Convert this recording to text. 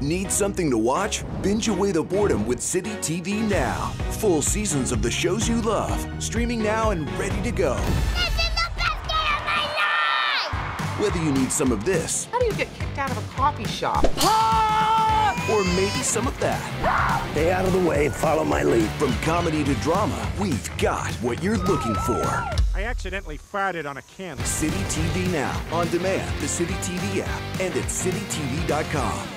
Need something to watch? Binge away the boredom with Citytv Now. Full seasons of the shows you love, streaming now and ready to go. This is the best day of my life! Whether you need some of this How do you get kicked out of a coffee shop? Ah! or maybe some of that. Stay out of the way and follow my lead. From comedy to drama, we've got what you're looking for. I accidentally farted on a can. City TV Now, on demand, the Citytv app, and at citytv.com.